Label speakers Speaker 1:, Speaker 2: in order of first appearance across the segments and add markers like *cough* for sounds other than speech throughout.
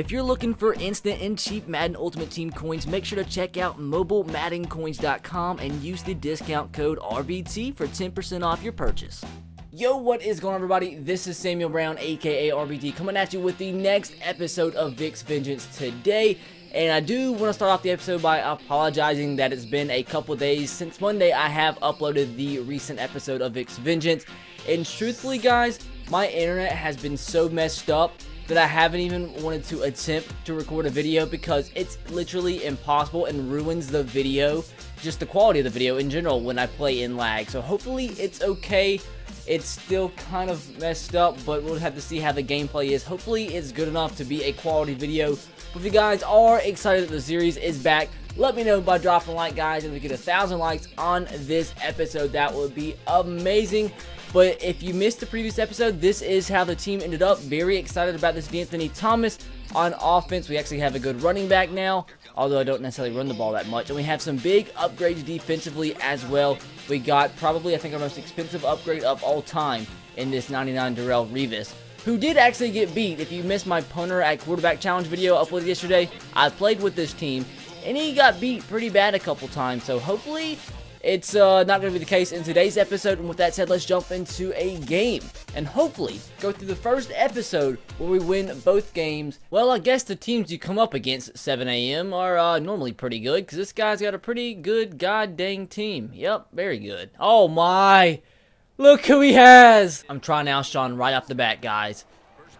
Speaker 1: If you're looking for instant and cheap Madden Ultimate Team coins, make sure to check out mobilemaddencoins.com and use the discount code RBT for 10% off your purchase. Yo, what is going on everybody? This is Samuel Brown, aka RBT, coming at you with the next episode of Vick's Vengeance today. And I do want to start off the episode by apologizing that it's been a couple days since Monday I have uploaded the recent episode of Vick's Vengeance. And truthfully guys, my internet has been so messed up that I haven't even wanted to attempt to record a video because it's literally impossible and ruins the video, just the quality of the video in general when I play in lag. So hopefully it's okay. It's still kind of messed up, but we'll have to see how the gameplay is. Hopefully it's good enough to be a quality video if you guys are excited that the series is back, let me know by dropping a like, guys. And if we get a thousand likes on this episode, that would be amazing. But if you missed the previous episode, this is how the team ended up. Very excited about this D'Anthony Thomas on offense. We actually have a good running back now, although I don't necessarily run the ball that much. And we have some big upgrades defensively as well. We got probably, I think, our most expensive upgrade of all time in this 99 Darrelle Revis who did actually get beat. If you missed my punter at quarterback challenge video uploaded yesterday, I played with this team, and he got beat pretty bad a couple times. So hopefully it's uh, not going to be the case in today's episode. And with that said, let's jump into a game. And hopefully go through the first episode where we win both games. Well, I guess the teams you come up against at 7 a.m. are uh, normally pretty good. Because this guy's got a pretty good god dang team. Yep, very good. Oh my. Look who he has! I'm trying Alshon right off the bat, guys.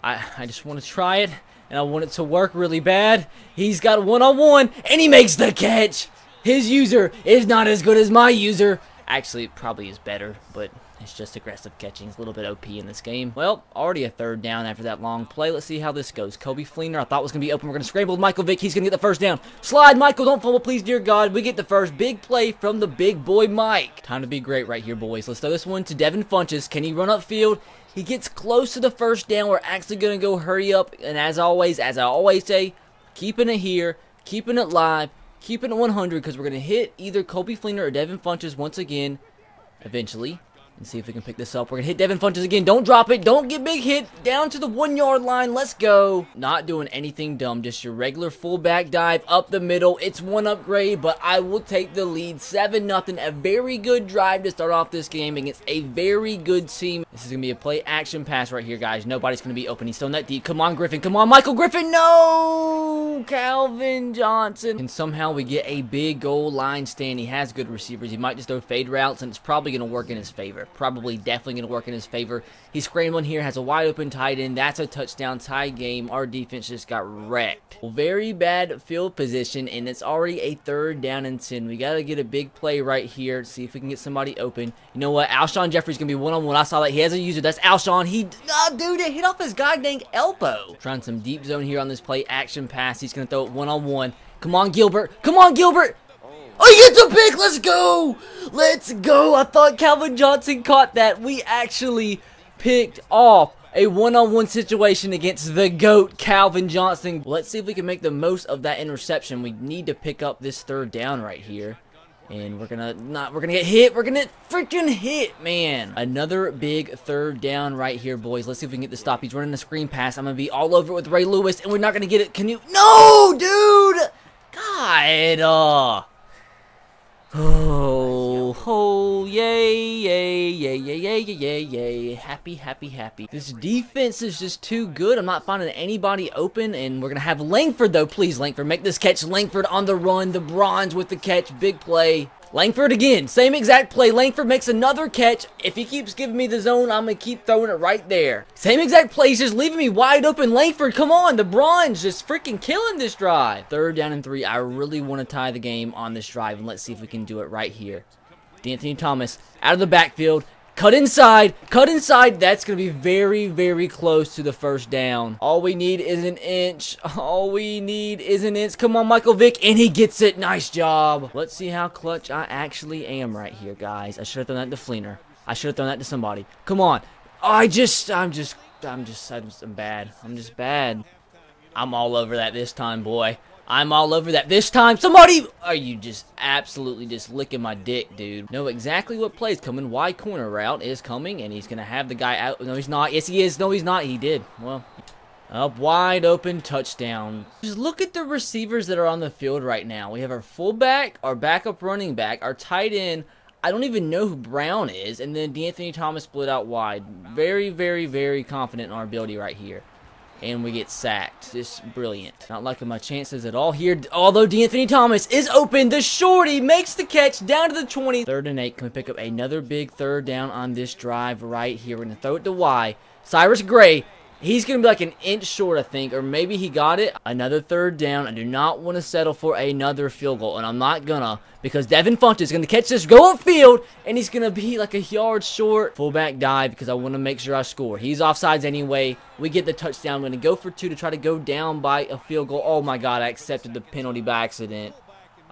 Speaker 1: I, I just want to try it, and I want it to work really bad. He's got one-on-one, -on -one, and he makes the catch! His user is not as good as my user. Actually, probably is better, but it's just aggressive catching. It's a little bit OP in this game. Well, already a third down after that long play. Let's see how this goes. Coby Fleener, I thought was going to be open. We're going to scramble with Michael Vick. He's going to get the first down. Slide, Michael. Don't fumble, please, dear God. We get the first big play from the big boy Mike. Time to be great right here, boys. Let's throw this one to Devin Funchess. Can he run upfield? He gets close to the first down. We're actually going to go hurry up. And as always, as I always say, keeping it here, keeping it live, keeping it 100 because we're going to hit either Coby Fleener or Devin Funchess once again eventually and see if we can pick this up. We're going to hit Devin Funchess again. Don't drop it. Don't get big hit. Down to the one-yard line. Let's go. Not doing anything dumb. Just your regular fullback dive up the middle. It's one upgrade, but I will take the lead. 7 nothing. A very good drive to start off this game against a very good team. This is going to be a play action pass right here, guys. Nobody's going to be open. He's still in that deep. Come on, Griffin. Come on, Michael Griffin. No! Calvin Johnson. And somehow we get a big goal line stand. He has good receivers. He might just throw fade routes, and it's probably going to work in his favor probably definitely going to work in his favor. He's scrambling here, has a wide open tight end. That's a touchdown tie game. Our defense just got wrecked. Very bad field position, and it's already a third down and 10. We got to get a big play right here. See if we can get somebody open. You know what? Alshon Jeffery's going to be one-on-one. -on -one. I saw that. He has a user. That's Alshon. He, oh, dude, it hit off his goddamn elbow. Trying some deep zone here on this play. Action pass. He's going to throw it one-on-one. -on -one. Come on, Gilbert. Come on, Gilbert. Oh, he gets a pick. Let's go. Let's go. I thought Calvin Johnson caught that. We actually picked off a one-on-one -on -one situation against the GOAT, Calvin Johnson. Let's see if we can make the most of that interception. We need to pick up this third down right here. And we're gonna not we're gonna get hit. We're gonna freaking hit, man. Another big third down right here, boys. Let's see if we can get the stop. He's running the screen pass. I'm gonna be all over it with Ray Lewis, and we're not gonna get it. Can you No, dude! God uh Oh, oh, yay, yay, yay, yay, yay, yay, yay, happy, happy, happy. This defense is just too good. I'm not finding anybody open, and we're going to have Langford, though. Please, Langford, make this catch. Langford on the run, the bronze with the catch, big play. Langford again, same exact play. Langford makes another catch. If he keeps giving me the zone, I'm going to keep throwing it right there. Same exact play, he's just leaving me wide open. Langford, come on, the bronze just freaking killing this drive. Third down and three. I really want to tie the game on this drive, and let's see if we can do it right here. D'Anthony Thomas out of the backfield, Cut inside. Cut inside. That's going to be very, very close to the first down. All we need is an inch. *laughs* All we need is an inch. Come on, Michael Vick. And he gets it. Nice job. Let's see how clutch I actually am right here, guys. I should have thrown that to Fleener. I should have thrown that to somebody. Come on. I just, I'm just, I'm just, I'm, just, I'm bad. I'm just bad. I'm all over that this time, boy. I'm all over that. This time, somebody... Are you just absolutely just licking my dick, dude? Know exactly what play is coming. Y corner route is coming, and he's going to have the guy out. No, he's not. Yes, he is. No, he's not. He did. Well, Up wide open touchdown. Just look at the receivers that are on the field right now. We have our fullback, our backup running back, our tight end. I don't even know who Brown is. And then D'Anthony Thomas split out wide. Very, very, very confident in our ability right here. And we get sacked. Just brilliant. Not liking my chances at all here. Although D'Anthony Thomas is open. The shorty makes the catch down to the 20. Third and eight. Can we pick up another big third down on this drive right here? We're going to throw it to Y. Cyrus Gray He's going to be like an inch short, I think, or maybe he got it. Another third down. I do not want to settle for another field goal, and I'm not going to because Devin Funchess is going to catch this, go upfield, and he's going to be like a yard short. Fullback dive because I want to make sure I score. He's offsides anyway. We get the touchdown. I'm going to go for two to try to go down by a field goal. Oh, my God, I accepted the penalty by accident.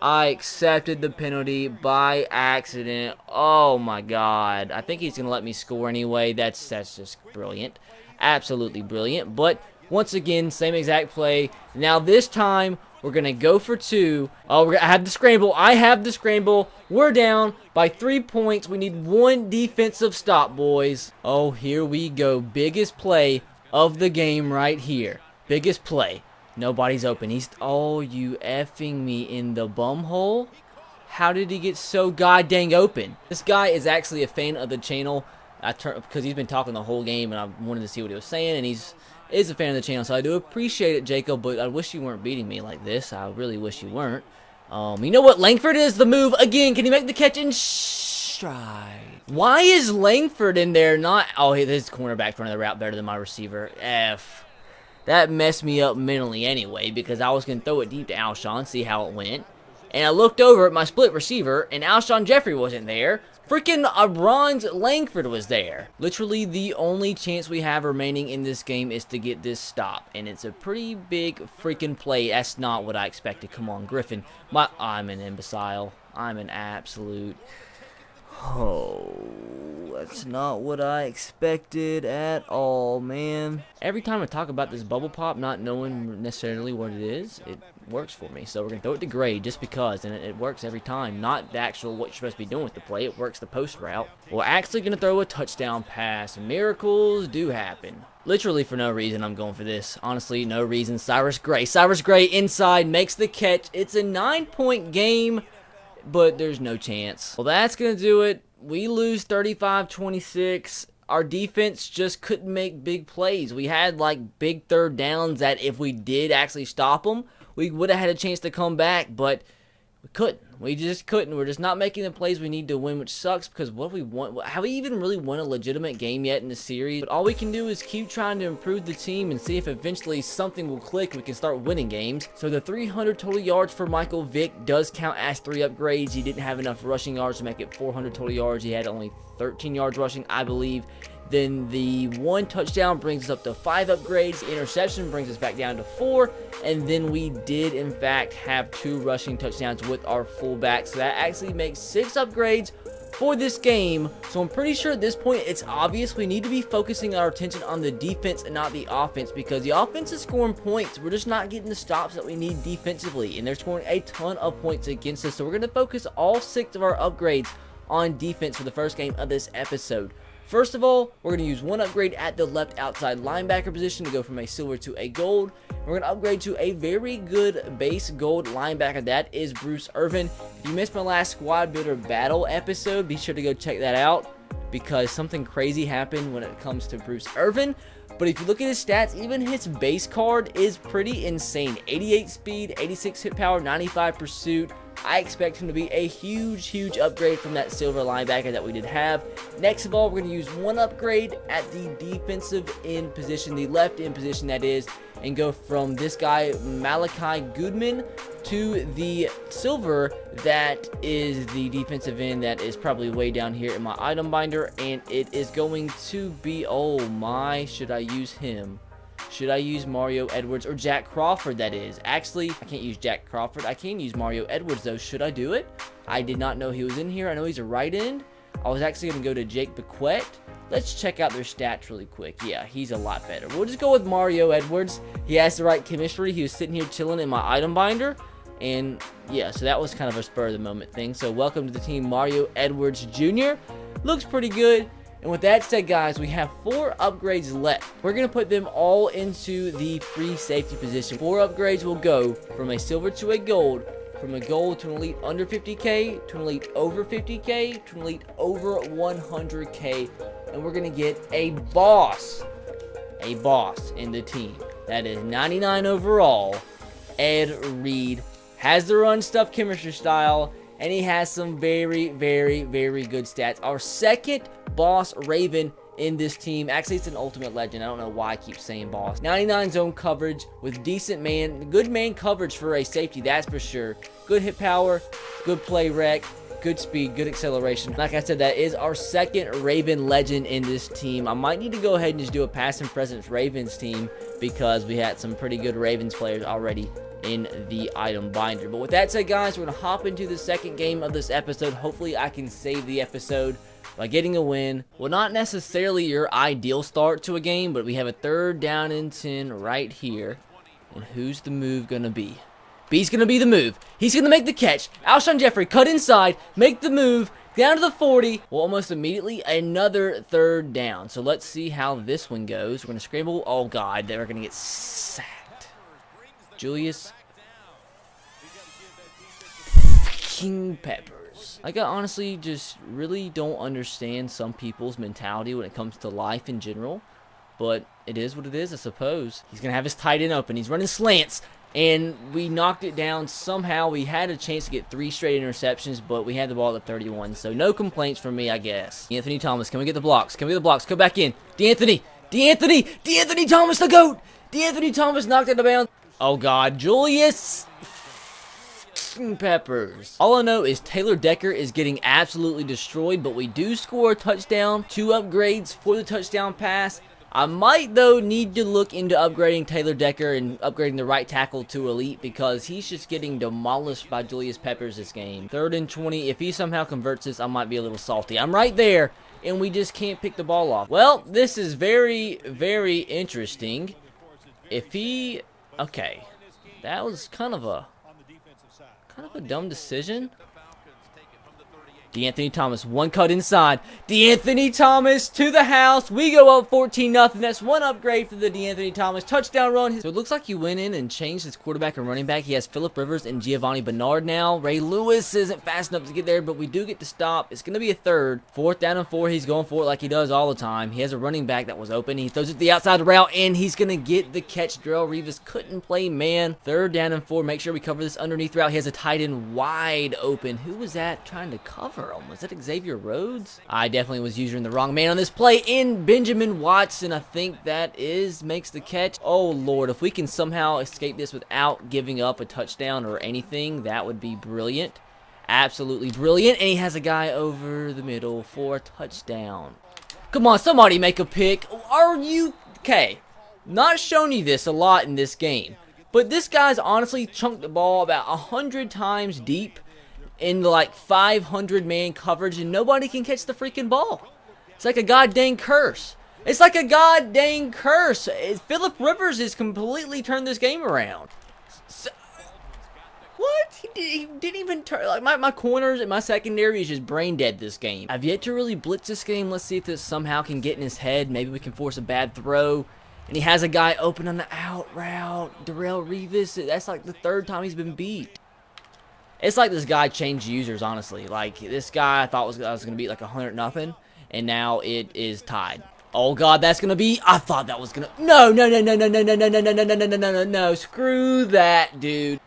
Speaker 1: I accepted the penalty by accident. Oh, my God. I think he's going to let me score anyway. That's, that's just brilliant absolutely brilliant. But once again, same exact play. Now this time, we're going to go for two. Oh, we're gonna, I have the scramble. I have the scramble. We're down by three points. We need one defensive stop, boys. Oh, here we go. Biggest play of the game right here. Biggest play. Nobody's open. He's, oh, you effing me in the bum hole? How did he get so goddamn open? This guy is actually a fan of the channel. I turn because he's been talking the whole game, and I wanted to see what he was saying, and he's is a fan of the channel, so I do appreciate it, Jacob. But I wish you weren't beating me like this. I really wish you weren't. Um, you know what? Langford is the move again. Can he make the catch in stride? Why is Langford in there? Not oh, his cornerback running the route better than my receiver. F. That messed me up mentally anyway because I was gonna throw it deep to Alshon, see how it went. And I looked over at my split receiver, and Alshon Jeffery wasn't there. Freaking Bronze uh, Langford was there. Literally the only chance we have remaining in this game is to get this stop. And it's a pretty big freaking play. That's not what I expected. Come on, Griffin. My, I'm an imbecile. I'm an absolute... Oh, that's not what I expected at all, man. Every time I talk about this bubble pop, not knowing necessarily what it is, it works for me. So we're going to throw it to Gray just because, and it, it, works every time. Not the actual what you're supposed to be doing with the play. It works the post route. We're actually going to throw a touchdown pass. Miracles do happen. Literally for no reason I'm going for this. Honestly, no reason. Cyrus Gray. Cyrus Gray inside makes the catch. It's a nine-point game but there's no chance. Well, that's going to do it. We lose 35-26. Our defense just couldn't make big plays. We had like big third downs that if we did actually stop them, we would have had a chance to come back, but we couldn't. We just couldn't. We're just not making the plays we need to win, which sucks because what we want, have we even really won a legitimate game yet in the series? But all we can do is keep trying to improve the team and see if eventually something will click we can start winning games. So the 300 total yards for Michael Vick does count as three upgrades. He didn't have enough rushing yards to make it 400 total yards. He had only 13 yards rushing, I believe. Then the one touchdown brings us up to five upgrades. Interception brings us back down to four. And then we did, in fact, have two rushing touchdowns with our fullback. So that actually makes six upgrades for this game. So I'm pretty sure at this point it's obvious we need to be focusing our attention on the defense and not the offense because the offense is scoring points. We're just not getting the stops that we need defensively and they're scoring a ton of points against us. So we're going to focus all six of our upgrades on defense for the first game of this episode. First of all, we're going to use one upgrade at the left outside linebacker position to go from a silver to a gold. We're going to upgrade to a very good base gold linebacker. That is Bruce Irvin. If you missed my last squad builder battle episode, be sure to go check that out because something crazy happened when it comes to Bruce Irvin. But if you look at his stats, even his base card is pretty insane. 88 speed, 86 hit power, 95 pursuit, I expect him to be a huge, huge upgrade from that silver linebacker that we did have. Next of all, we're going to use one upgrade at the defensive end position, the left end position that is, and go from this guy, Malachi Goodman, to the silver that is the defensive end that is probably way down here in my item binder, and it is going to be, oh my, should I use him? Should I use Mario Edwards or Jack Crawford, that is? Actually, I can't use Jack Crawford. I can use Mario Edwards, though. Should I do it? I did not know he was in here. I know he's a right end. I was actually going to go to Jake Bequette. Let's check out their stats really quick. Yeah, he's a lot better. We'll just go with Mario Edwards. He has the right chemistry. He was sitting here chilling in my item binder. And yeah, so that was kind of a spur of the moment thing. So welcome to the team, Mario Edwards Jr. Looks pretty good. And with that said, guys, we have four upgrades left. We're going to put them all into the free safety position. Four upgrades will go from a silver to a gold, from a gold to an elite under 50k, to an elite over 50k, to an elite over 100k. And we're going to get a boss, a boss in the team. That is 99 overall, Ed Reed. Has the run stuff chemistry style, and he has some very, very, very good stats. Our second boss Raven in this team. Actually, it's an ultimate legend. I don't know why I keep saying boss. 99 zone coverage with decent man, good man coverage for a safety, that's for sure. Good hit power, good play rec, good speed, good acceleration. Like I said, that is our second Raven legend in this team. I might need to go ahead and just do a past and present Ravens team because we had some pretty good Ravens players already in the item binder. But with that said, guys, we're going to hop into the second game of this episode. Hopefully, I can save the episode by getting a win. Well, not necessarily your ideal start to a game, but we have a third down and 10 right here. And who's the move going to be? B's going to be the move. He's going to make the catch. Alshon Jeffery cut inside, make the move, down to the 40. Well, almost immediately another third down. So let's see how this one goes. We're going to scramble. Oh, God, they're going to get sacked. Julius King Pepper. Like, I honestly just really don't understand some people's mentality when it comes to life in general. But it is what it is, I suppose. He's going to have his tight end open. He's running slants. And we knocked it down somehow. We had a chance to get three straight interceptions, but we had the ball at 31. So no complaints from me, I guess. Anthony Thomas, can we get the blocks? Can we get the blocks? Go back in. D'Anthony! D'Anthony! D'Anthony Thomas, the GOAT! D'Anthony Thomas knocked it bounds. Oh, God. Julius Peppers. All I know is Taylor Decker is getting absolutely destroyed, but we do score a touchdown, two upgrades for the touchdown pass. I might, though, need to look into upgrading Taylor Decker and upgrading the right tackle to elite because he's just getting demolished by Julius Peppers this game. Third and 20. If he somehow converts this, I might be a little salty. I'm right there, and we just can't pick the ball off. Well, this is very, very interesting. If he... Okay. That was kind of a Kind of a dumb decision. D'Anthony Thomas, one cut inside. D'Anthony Thomas to the house. We go up 14 nothing. That's one upgrade for the D'Anthony Thomas touchdown run. So it looks like he went in and changed his quarterback and running back. He has Philip Rivers and Giovani Bernard now. Ray Lewis isn't fast enough to get there, but we do get to stop. It's going to be a third. Fourth down and four. He's going for it like he does all the time. He has a running back that was open. He throws it the outside route, and he's going to get the catch. Darrelle Revis couldn't play man. Third down and four. Make sure we cover this underneath route. He has a tight end wide open. Who was that trying to cover? Him. Was that Xavier Rhodes? I definitely was using the wrong man on this play in Benjamin Watson. I think that is makes the catch. Oh, Lord. If we can somehow escape this without giving up a touchdown or anything, that would be brilliant. Absolutely brilliant. And he has a guy over the middle for a touchdown. Come on, somebody make a pick. Are you... Okay. Not shown you this a lot in this game. But this guy's honestly chunked the ball about 100 times deep in like 500 man coverage and nobody can catch the freaking ball. It's like a goddamn curse. It's like a goddamn curse. Philip Rivers has completely turned this game around. So, what? He, did, he didn't even turn. Like my, my corners and my secondary is just brain dead this game. I've yet to really blitz this game. Let's see if this somehow can get in his head. Maybe we can force a bad throw. And he has a guy open on the out route. Darrelle Revis. That's like the third time he's been beat. It's like this guy changed users, honestly. Like, this guy I thought was, I was going to be like 100 nothing, and now it is tied. Oh, God, that's going to be... I thought that was going to... No, no, no, no, no, no, no, no, no, no, no, no, no, no, no, no, no. Screw that, dude.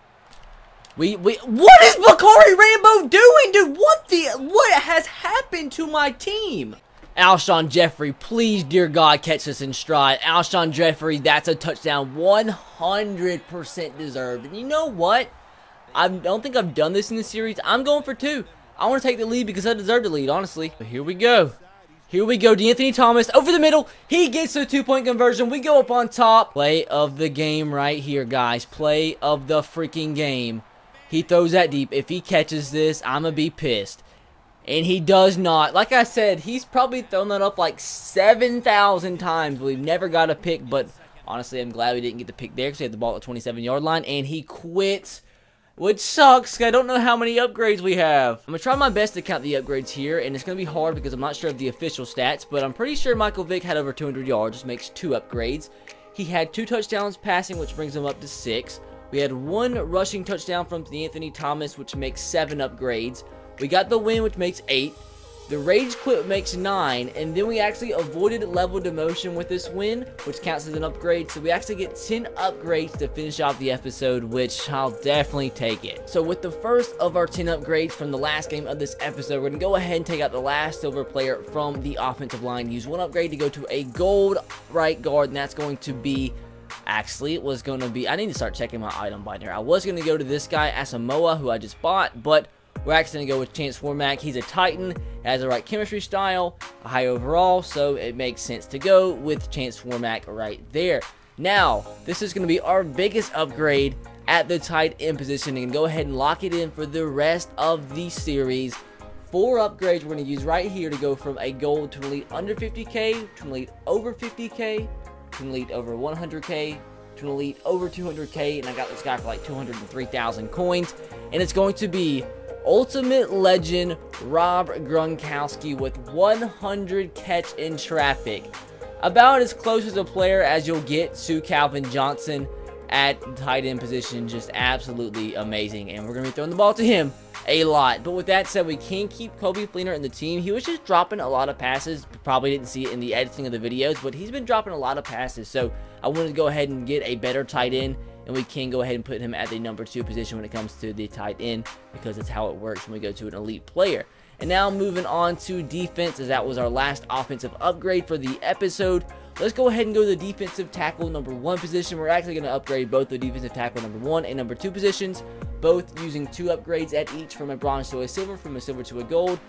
Speaker 1: We, we... What is Bacarri Rambo doing, dude? What the... What has happened to my team? Alshon Jeffery, please, dear God, catch this in stride. Alshon Jeffery, that's a touchdown. 100% deserved. And you know what? I don't think I've done this in the series. I'm going for two. I want to take the lead because I deserve the lead, honestly. But here we go. Here we go. D'Anthony Thomas over the middle. He gets a two-point conversion. We go up on top. Play of the game right here, guys. Play of the freaking game. He throws that deep. If he catches this, I'm going to be pissed. And he does not. Like I said, he's probably thrown that up like 7,000 times. We've never got a pick, but honestly, I'm glad we didn't get the pick there because he had the ball at the 27-yard line. And he quits which sucks. I don't know how many upgrades we have. I'm to try my best to count the upgrades here, and it's to be hard because I'm not sure of the official stats, but I'm pretty sure Michael Vick had over 200 yards, which makes two upgrades. He had two touchdowns passing, which brings him up to six. We had one rushing touchdown from Anthony Thomas, which makes seven upgrades. We got the win, which makes eight. The Rage Quit makes 9, and then we actually avoided level demotion with this win, which counts as an upgrade, so we actually get 10 upgrades to finish off the episode, which I'll definitely take it. So with the first of our 10 upgrades from the last game of this episode, we're going to go ahead and take out the last silver player from the offensive line. Use one upgrade to go to a gold right guard, and that's going to be Actually, it was going to be... I need to start checking my item binder. I was going to go to this guy, Asamoah, who I just bought, but we're actually going to go with Chance Warmack. He's a Titan, has the right chemistry style, a high overall, so it makes sense to go with Chance Warmack right there. Now, this is going to be our biggest upgrade at the tight end position and go ahead and lock it in for the rest of the series. Four upgrades we're going to use right here to go from a gold to elite under 50k, to elite over 50k, to elite over 100k, elite over 200k, and I got this guy for like 203,000 coins. And it's going to be Ultimate Legend Rob Gronkowski with 100 catch in traffic. About as close as a player as you'll get to Calvin Johnson at tight end position. Just absolutely amazing. And we're going to be throwing the ball to him a lot. But with that said, we can keep Coby Fleener in the team. He was just dropping a lot of passes. Probably didn't see it in the editing of the videos, but he's been dropping a lot of passes. So I wanted to go ahead and get a better tight end and we can go ahead and put him at the number two position when it comes to the tight end because that's how it works when we go to an elite player. And now moving on to defense as that was our last offensive upgrade for the episode. Let's go ahead and go to the defensive tackle number one position. We're actually going to upgrade both the defensive tackle number one and number two positions, both using two upgrades at each from a bronze to a silver, from a silver to a gold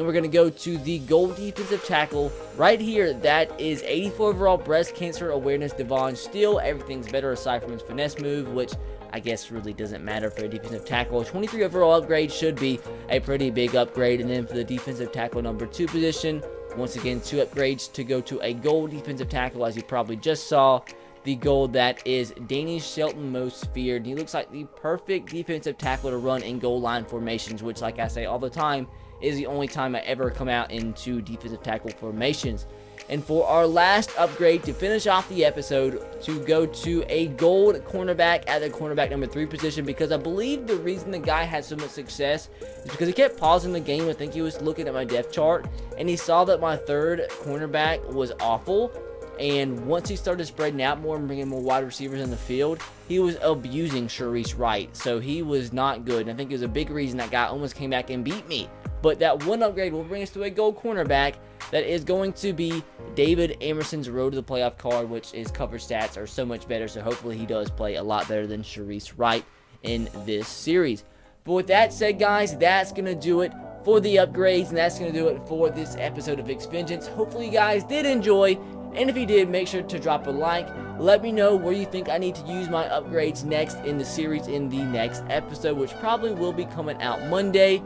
Speaker 1: and we're going to go to the gold defensive tackle right here. That is 84 overall breast cancer awareness Devon Still. Everything's better aside from his finesse move, which I guess really doesn't matter for a defensive tackle. 23 overall upgrade should be a pretty big upgrade. And then for the defensive tackle number two position, once again, two upgrades to go to a gold defensive tackle, as you probably just saw. The gold that is Danny Shelton most feared. He looks like the perfect defensive tackle to run in goal line formations, which, like I say all the time, is the only time I ever come out into defensive tackle formations. And for our last upgrade to finish off the episode, to go to a gold cornerback at the cornerback number three position, because I believe the reason the guy had so much success is because he kept pausing the game. I think he was looking at my depth chart, and he saw that my third cornerback was awful. And once he started spreading out more and bringing more wide receivers in the field, he was abusing Shareece Wright. So he was not good. And I think it was a big reason that guy almost came back and beat me. But that one upgrade will bring us to a gold cornerback that is going to be David Amerson's road to the playoff card, which his coverage stats are so much better. So hopefully he does play a lot better than Shareece Wright in this series. But with that said, guys, that's going to do it for the upgrades, and that's going to do it for this episode of Vengeance. Hopefully you guys did enjoy, and if you did, make sure to drop a like. Let me know where you think I need to use my upgrades next in the series in the next episode, which probably will be coming out Monday.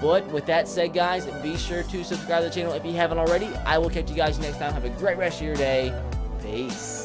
Speaker 1: But with that said, guys, be sure to subscribe to the channel if you haven't already. I will catch you guys next time. Have a great rest of your day. Peace.